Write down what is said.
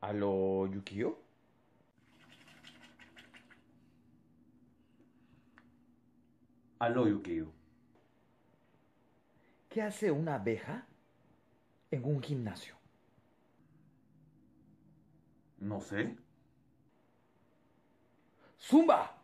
¿Aló, Yukio? Aló, Yukio. ¿Qué hace una abeja en un gimnasio? No sé. ¡Zumba!